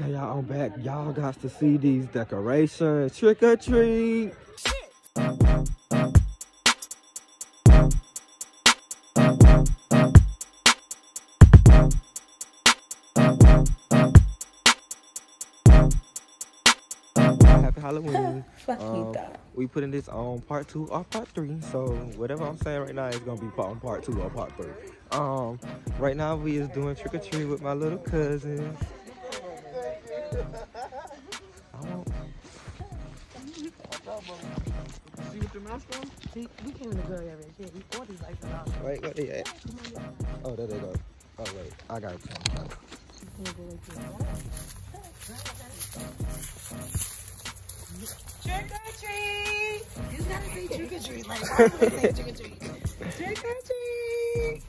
Okay, y'all, I'm back. Y'all got to see these decorations. Trick or treat. Happy Halloween. Fuck you, Um, we putting this on part two or part three. So whatever I'm saying right now is gonna be part on part two or part three. Um, right now we is doing trick or treat with my little cousins. I won't. See, we came in the girl area. Shit, we ordered these lights out. Wait, what they at? Oh, there they go. Oh wait, I got it. Trick or treat. You gotta say trick or treat. Like, why would I say trick or treat? Trick or treat.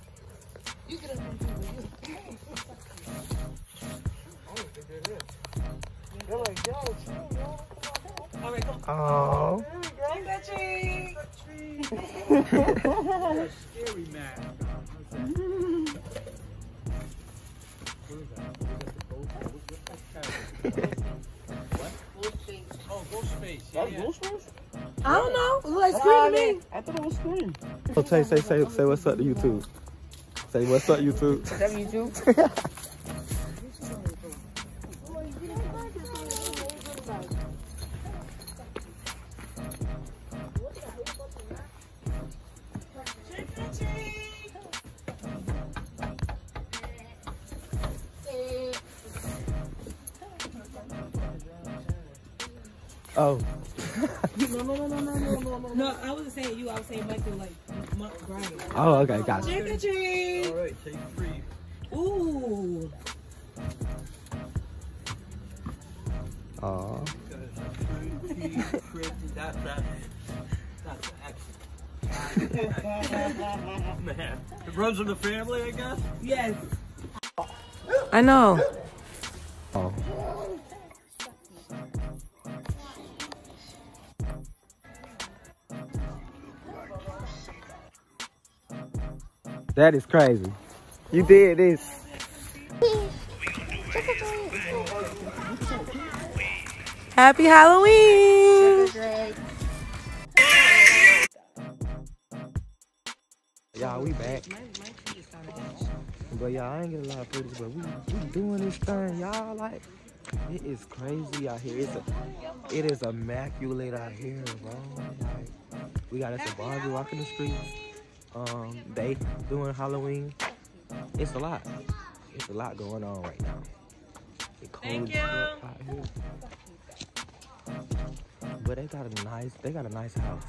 Oh, on. Trick or treat. Scary man. Oh, Ghostface. Yeah, yeah. I don't know. It look like screen to me. I thought it was Scream. so oh, say say say say what's up to YouTube. Say what's up YouTube. Trick Oh, No, No, no, no, no, no, no! No, I wasn't saying you. I was saying Michael, like, Mark Brian. oh, okay, gotcha. Trick or treat. All right, take three. Ooh. Oh, That, that, that's excellent. Man, it runs in the family, I guess. Yes. I know. oh. That is crazy. You did this. Happy Halloween. Y'all, we back. But y'all, I ain't get a lot of footage, but we, we doing this thing, y'all. Like, it is crazy out here. It's a, it is immaculate out here, bro. Like, we got us a Barbie walking the streets. Um, they doing Halloween. It's a lot. It's a lot going on right now. It cold Thank as fuck out here. But they got a nice, they got a nice house.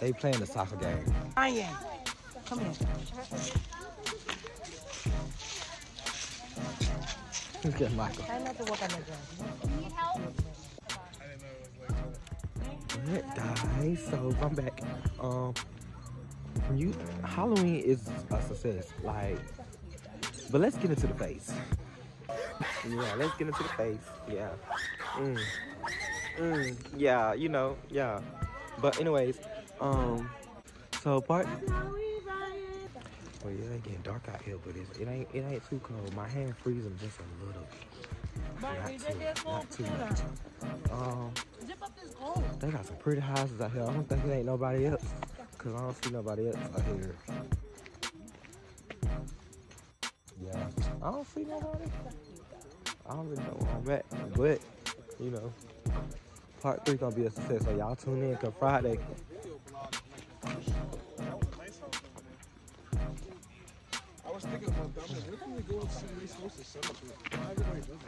They playing the soccer game. Ryan, come here. Look at Michael. Try not to walk on the ground. Alright, guys, so I'm back. Um, you Halloween is a success. Like, but let's get into the face. yeah, let's get into the face. Yeah. Mm. Mm. Yeah, you know, yeah. But anyways, um, so part. Oh yeah, it getting dark out here, but it ain't it ain't too cold. My hand freezing just a little. Um, they got some pretty houses out here. I don't think it ain't nobody else. Cause I don't see nobody else out here. Yeah. I don't see nobody. I don't really know where I'm at. But, you know, part three gonna be a success. So y'all tune in cause Friday.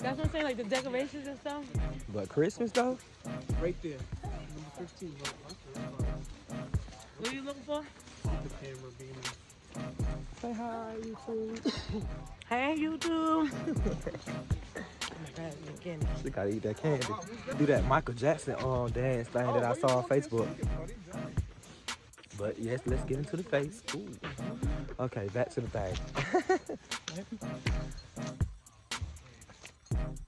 That's what I'm saying, like the decorations and stuff. But Christmas though? Right there. Number 15. What are you looking for? The camera beaming. Say hi, YouTube. Hey, YouTube. She gotta eat that candy. Do that Michael Jackson um dance thing that I saw on Facebook. But yes, let's get into the face. Ooh. Okay, that's in a bag.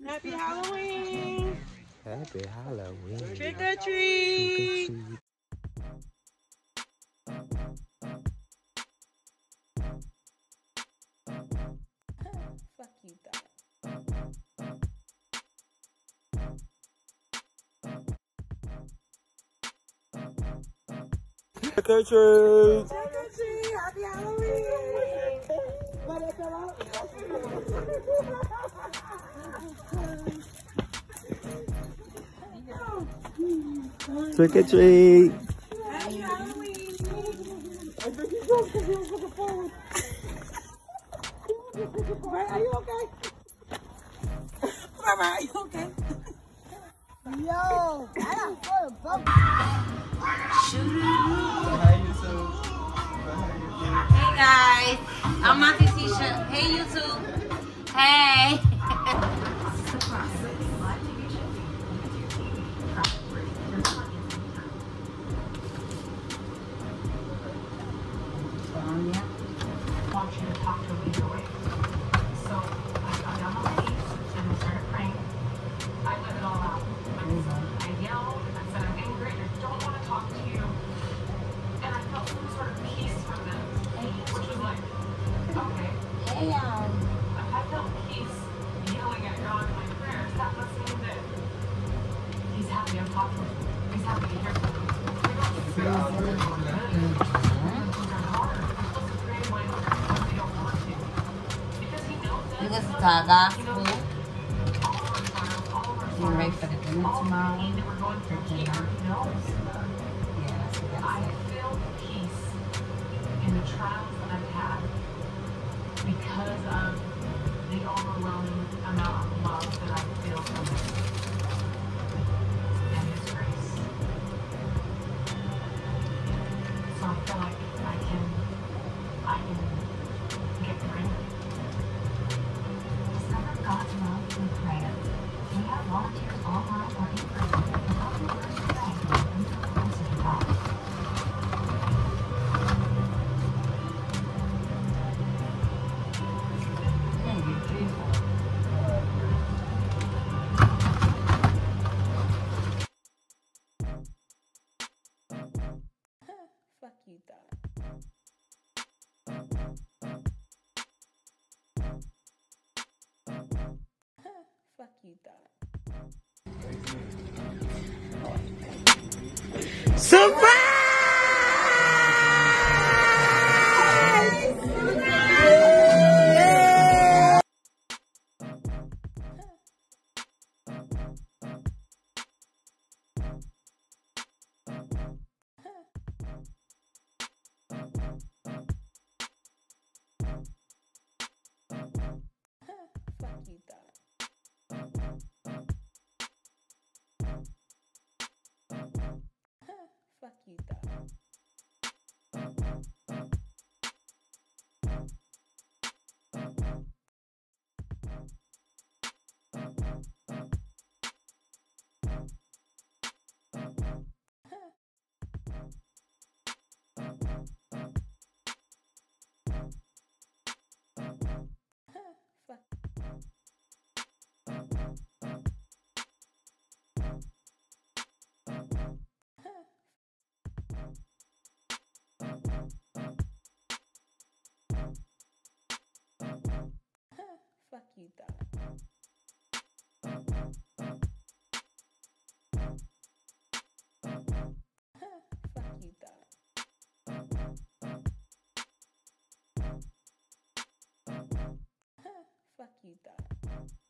Happy Halloween! Happy Halloween! Trick or treat! Fuck you, dog. Trick or treat! trick or treat. talaga. Alright, pagkakanan sa. Yes, the trials that I've had because of the overwhelming amount of love fuck you thought. fuck you thought. Surprise! you thought. Fuck you thought. Fuck you thought.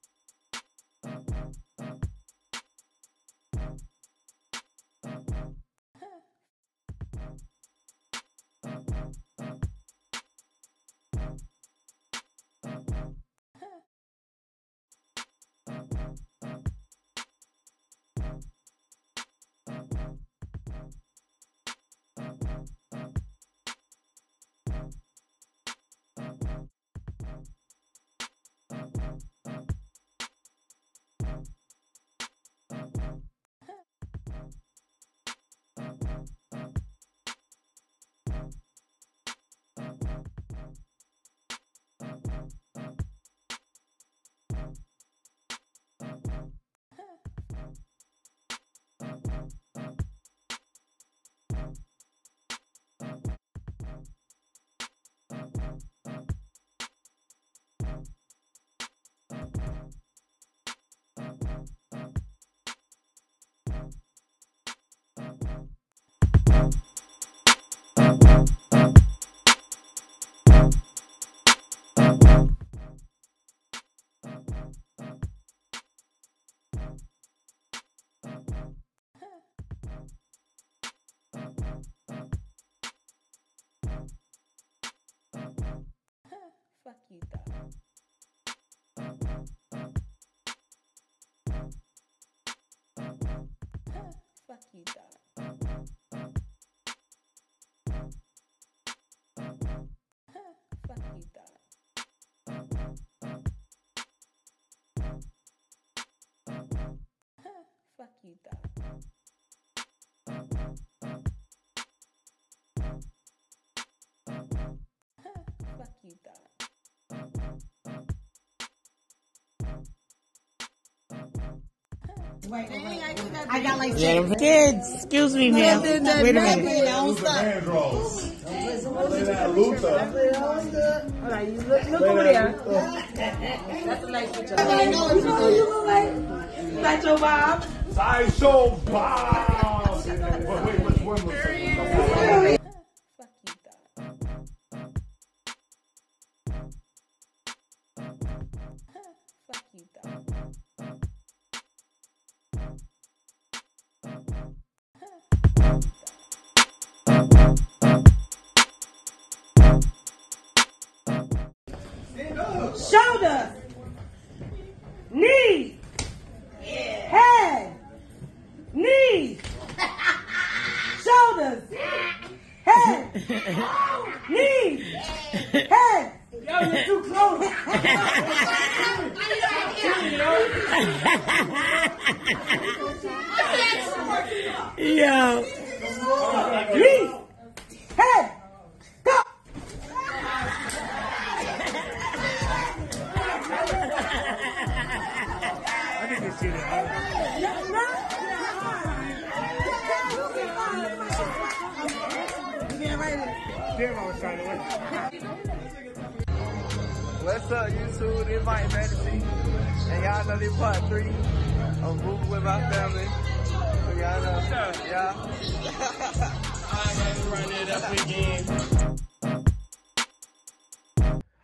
Fuck you, thought. Fuck you, thought. Fuck you, thought. Fuck you, thought. Fuck you. I got like Kids, excuse me, ma'am. Wait a minute. Look over there. That's a nice picture. You know you look like Sideshow Bob. Sideshow Bob! Wait, wait, which one was it? Shoulder. Knee. Head. Knee. Shoulders. Head. Knee. Head. Yo, you're too close. Yo. Knee. What's up, YouTube? This Mike Vanity. And y'all know this part three of moving with my family. So y'all know. Yeah.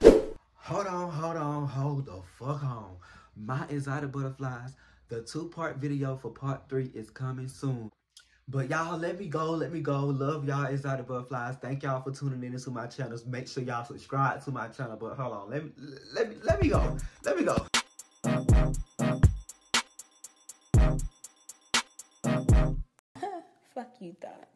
Hold on, hold on, hold the fuck on. My Exotic Butterflies, the two-part video for part three is coming soon. But y'all, let me go, let me go. Love y'all, Exotic Butterflies. Thank y'all for tuning in to my channels. Make sure y'all subscribe to my channel. But hold on, let me, let me, let me go. Let me go. Fuck you, thought.